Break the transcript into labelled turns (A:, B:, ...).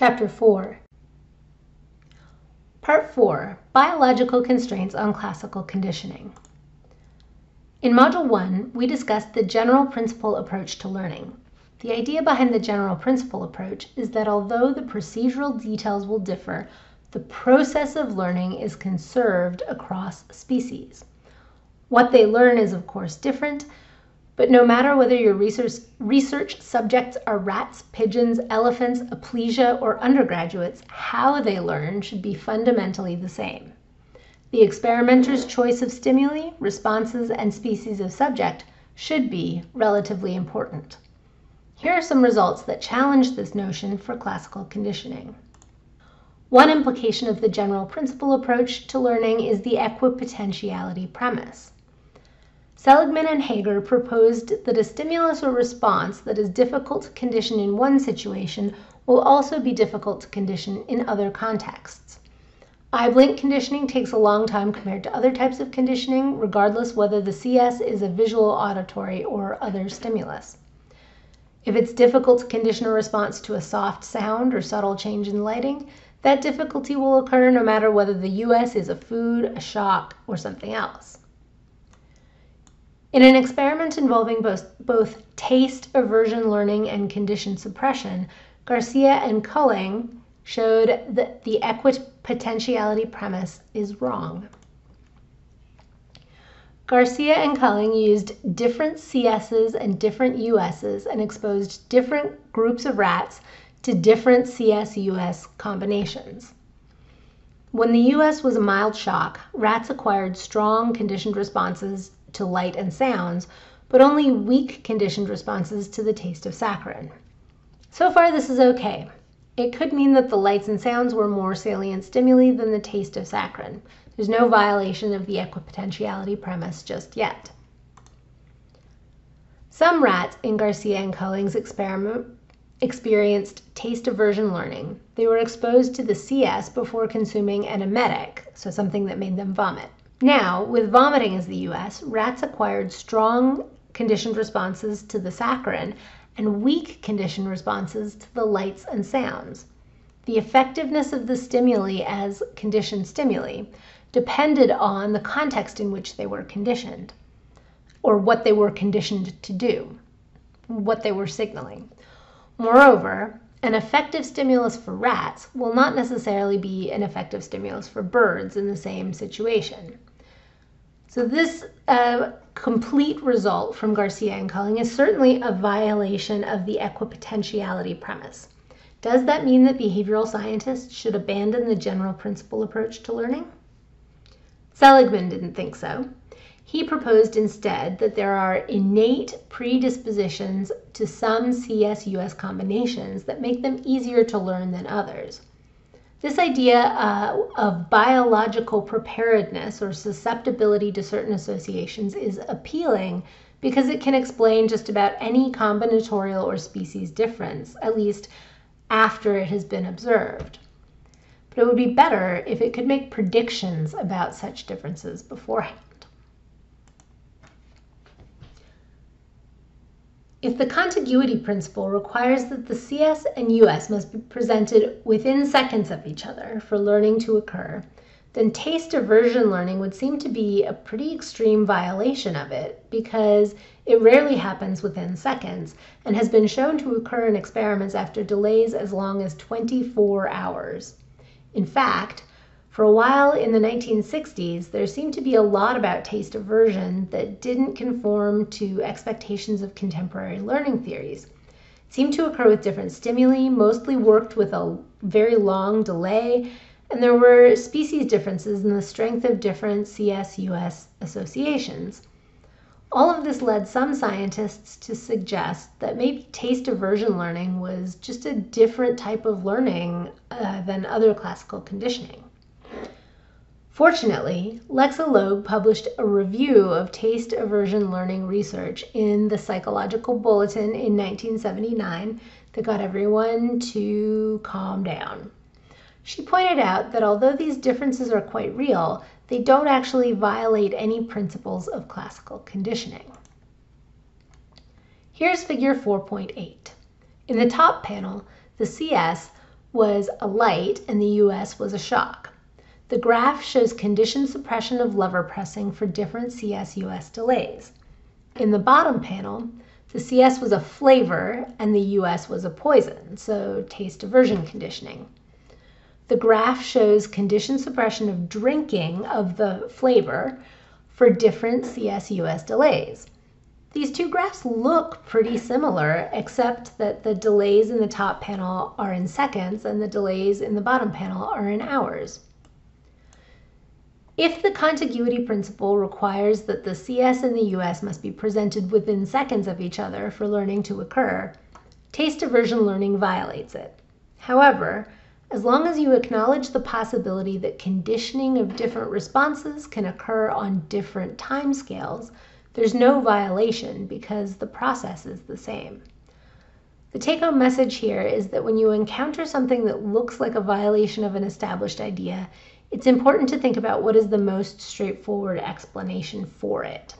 A: Chapter 4 Part 4 Biological Constraints on Classical Conditioning. In Module 1, we discussed the general principle approach to learning. The idea behind the general principle approach is that although the procedural details will differ, the process of learning is conserved across species. What they learn is, of course, different, but no matter whether your research, research subjects are rats, pigeons, elephants, aplysia, or undergraduates, how they learn should be fundamentally the same. The experimenter's choice of stimuli, responses, and species of subject should be relatively important. Here are some results that challenge this notion for classical conditioning. One implication of the general principle approach to learning is the equipotentiality premise. Seligman and Hager proposed that a stimulus or response that is difficult to condition in one situation will also be difficult to condition in other contexts. Eye blink conditioning takes a long time compared to other types of conditioning, regardless whether the CS is a visual, auditory, or other stimulus. If it's difficult to condition a response to a soft sound or subtle change in lighting, that difficulty will occur no matter whether the US is a food, a shock, or something else. In an experiment involving both, both taste aversion learning and condition suppression, Garcia and Koelling showed that the equipotentiality premise is wrong. Garcia and Koelling used different CSs and different USs and exposed different groups of rats to different CS-US combinations. When the US was a mild shock, rats acquired strong conditioned responses to light and sounds, but only weak conditioned responses to the taste of saccharin. So far, this is okay. It could mean that the lights and sounds were more salient stimuli than the taste of saccharin. There's no violation of the equipotentiality premise just yet. Some rats in Garcia and Koelling's experiment experienced taste aversion learning. They were exposed to the CS before consuming an emetic, so something that made them vomit. Now, with vomiting as the US, rats acquired strong conditioned responses to the saccharin and weak conditioned responses to the lights and sounds. The effectiveness of the stimuli as conditioned stimuli depended on the context in which they were conditioned, or what they were conditioned to do, what they were signaling. Moreover, an effective stimulus for rats will not necessarily be an effective stimulus for birds in the same situation. So this uh, complete result from Garcia and Koelling is certainly a violation of the equipotentiality premise. Does that mean that behavioral scientists should abandon the general principle approach to learning? Seligman didn't think so. He proposed instead that there are innate predispositions to some CS-US combinations that make them easier to learn than others. This idea uh, of biological preparedness or susceptibility to certain associations is appealing because it can explain just about any combinatorial or species difference, at least after it has been observed. But it would be better if it could make predictions about such differences beforehand. If the contiguity principle requires that the CS and US must be presented within seconds of each other for learning to occur, then taste aversion learning would seem to be a pretty extreme violation of it because it rarely happens within seconds and has been shown to occur in experiments after delays as long as 24 hours. In fact, for a while in the 1960s, there seemed to be a lot about taste aversion that didn't conform to expectations of contemporary learning theories. It seemed to occur with different stimuli, mostly worked with a very long delay, and there were species differences in the strength of different CS US associations. All of this led some scientists to suggest that maybe taste aversion learning was just a different type of learning uh, than other classical conditioning. Fortunately, Lexa Logue published a review of taste aversion learning research in the Psychological Bulletin in 1979 that got everyone to calm down. She pointed out that although these differences are quite real, they don't actually violate any principles of classical conditioning. Here's figure 4.8. In the top panel, the CS was a light and the US was a shock. The graph shows conditioned suppression of lever pressing for different CS US delays. In the bottom panel, the CS was a flavor and the US was a poison, so taste aversion conditioning. The graph shows conditioned suppression of drinking of the flavor for different CS US delays. These two graphs look pretty similar, except that the delays in the top panel are in seconds and the delays in the bottom panel are in hours. If the contiguity principle requires that the CS and the US must be presented within seconds of each other for learning to occur, taste aversion learning violates it. However, as long as you acknowledge the possibility that conditioning of different responses can occur on different time scales, there's no violation because the process is the same. The take home message here is that when you encounter something that looks like a violation of an established idea, it's important to think about what is the most straightforward explanation for it.